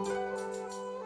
Música